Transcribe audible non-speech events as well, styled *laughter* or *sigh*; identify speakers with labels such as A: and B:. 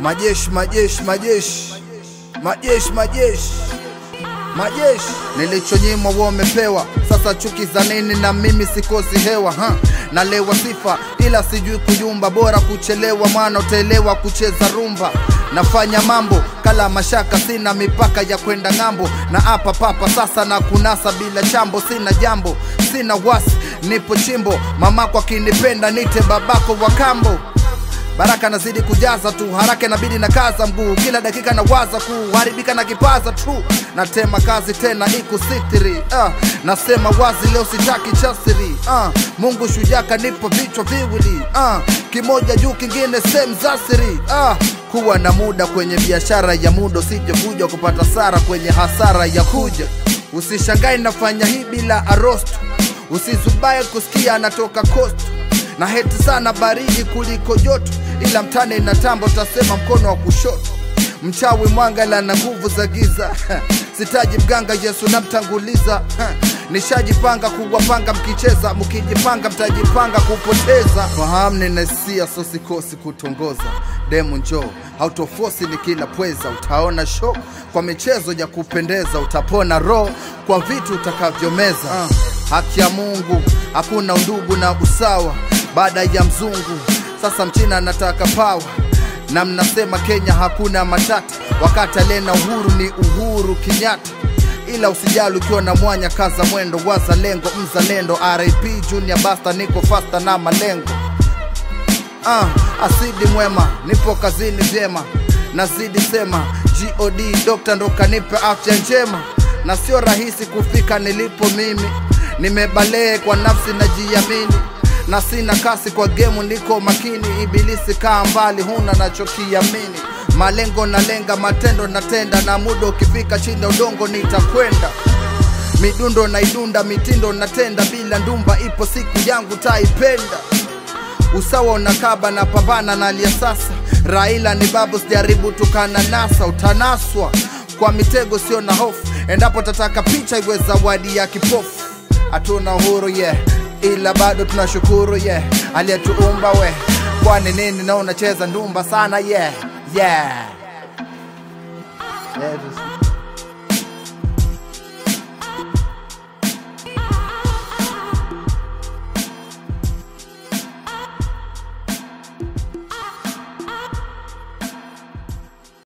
A: Majeshi, majeshi, majeshi, majeshi, majeshi, majeshi. Nilichonyimwa wamepewa, sasa chuki za nini? Na mimi sikosi hewa ha? Nalewa sifa ila sijui kuyumba, bora kuchelewa, mwana utaelewa kucheza rumba. Nafanya mambo kala mashaka, sina mipaka ya kwenda ng'ambo, na hapa papa sasa na kunasa bila chambo, sina jambo, sina wasi, nipo chimbo, mamako akinipenda nite babako wa kambo baraka nazidi kujaza tu haraka inabidi na kaza mguu. Kila dakika na waza kuharibika na kipaza tu. Natema kazi tena ikusitiri uh, nasema wazi leo sitaki chasiri uh, mungu shujaka nipo vichwa viwili uh, kimoja juu kingine sehemu zasiri uh, kuwa na muda kwenye biashara ya muda usije kuja kupata sara kwenye hasara ya kuja usishangai nafanya hii bila arosto usizubaye kusikia anatoka kosto na heti sana baridi kuliko joto, ila mtane inatamba, utasema mkono wa kushoto. Mchawi mwanga lana nguvu za giza *laughs* sitaji mganga, Yesu namtanguliza. *laughs* Nishajipanga kuwapanga mkicheza, mkijipanga mtajipanga kupoteza. Fahamu nina hisia, so sikosi kutongoza. Demu njoo, hautofosi ni kila pweza, utaona show kwa michezo ya kupendeza, utapona roho kwa vitu utakavyomeza. Haki ya Mungu, hakuna undugu na usawa baada ya mzungu. Sasa mchina anataka pawa na mnasema Kenya hakuna matata, wakati alena uhuru ni Uhuru Kenyatta. Ila usijali ukiwa na mwanya, kaza mwendo, waza lengo, mzalendo. RIP Junior Basta, niko fasta na malengo. Ah, asidi mwema, nipo kazini vyema, nazidi sema God dokta ndo kanipe afya njema, na sio rahisi kufika nilipo mimi. Nimebalee kwa nafsi najiamini na sina kasi kwa gemu, niko makini. Ibilisi kaa mbali, huna nachokiamini. Malengo nalenga, matendo natenda, na muda ukifika chini ya udongo nitakwenda. Midundo naidunda, mitindo natenda, bila ndumba, ipo siku yangu taipenda. Usawa unakaba na pambana na alia sasa. Raila ni babu, sijaribu tukana nasa, utanaswa kwa mitego, sio na hofu. Endapo tataka picha iwe zawadi ya kipofu, hatuna uhuru yeah ila bado tunashukuru ye yeah. aliyetuumba we kwani nini na unacheza ndumba sana ye yeah. Yeah. Yeah.